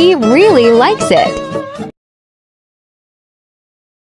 He really likes it.